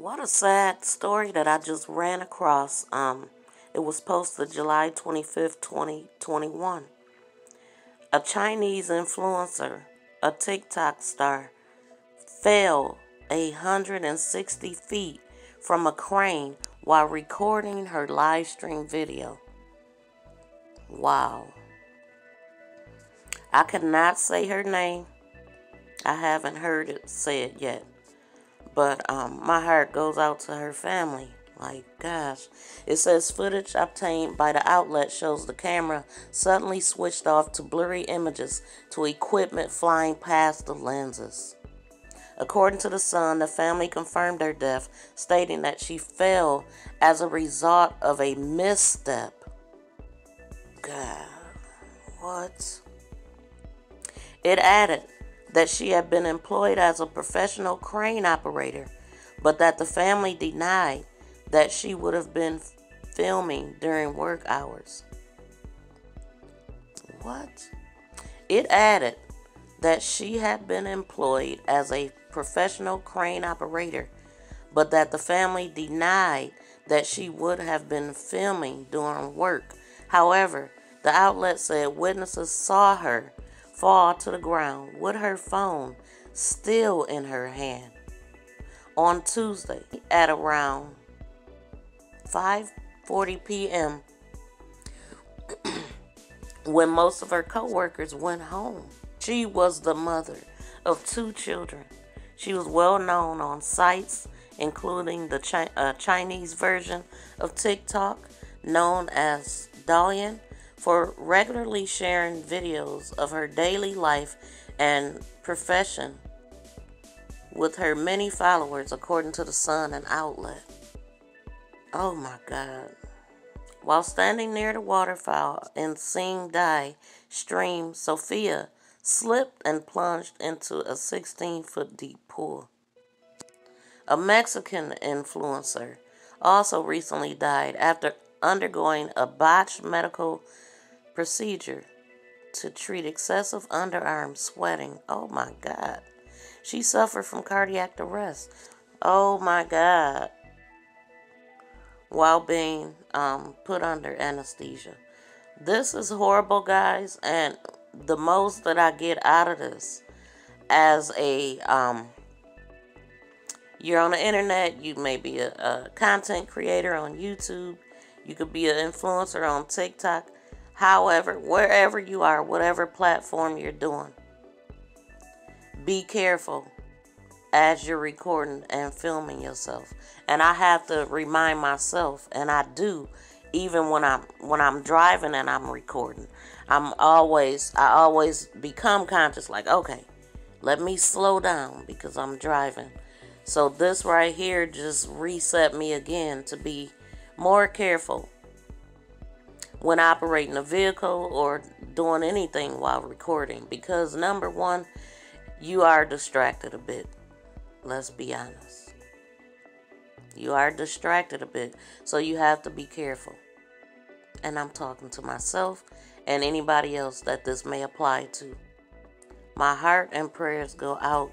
What a sad story that I just ran across. Um, it was posted July 25th, 2021. A Chinese influencer, a TikTok star, fell 160 feet from a crane while recording her live stream video. Wow. I cannot say her name. I haven't heard it said yet. But um, my heart goes out to her family. Like, gosh. It says footage obtained by the outlet shows the camera suddenly switched off to blurry images to equipment flying past the lenses. According to the Sun, the family confirmed her death, stating that she fell as a result of a misstep. God, what? It added that she had been employed as a professional crane operator, but that the family denied that she would have been filming during work hours. What? It added that she had been employed as a professional crane operator, but that the family denied that she would have been filming during work. However, the outlet said witnesses saw her fall to the ground with her phone still in her hand on Tuesday at around 5:40 p.m. when most of her coworkers went home. She was the mother of two children. She was well known on sites including the Chi- uh, Chinese version of TikTok known as Douyin for regularly sharing videos of her daily life and profession with her many followers according to the Sun and Outlet. Oh my God. While standing near the waterfall in Sing Dai stream, Sophia slipped and plunged into a 16 foot deep pool. A Mexican influencer also recently died after undergoing a botched medical procedure to treat excessive underarm sweating. Oh my God. She suffered from cardiac arrest. Oh my God while being um, put under anesthesia. This is horrible, guys, and the most that I get out of this as a um, you're on the internet, you may be a, a content creator on YouTube, you could be an influencer on TikTok. However, wherever you are, whatever platform you're doing, be careful as you're recording and filming yourself. And I have to remind myself, and I do, even when I'm when I'm driving and I'm recording. I'm always I always become conscious like, okay, let me slow down because I'm driving. So this right here just reset me again to be more careful when operating a vehicle or doing anything while recording because number one, you are distracted a bit. Let's be honest. You are distracted a bit, so you have to be careful. And I'm talking to myself and anybody else that this may apply to. My heart and prayers go out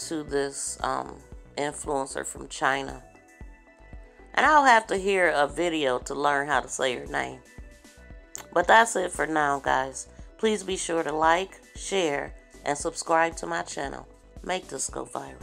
to this um, influencer from China. And I'll have to hear a video to learn how to say her name. But that's it for now, guys. Please be sure to like, share, and subscribe to my channel make this go viral.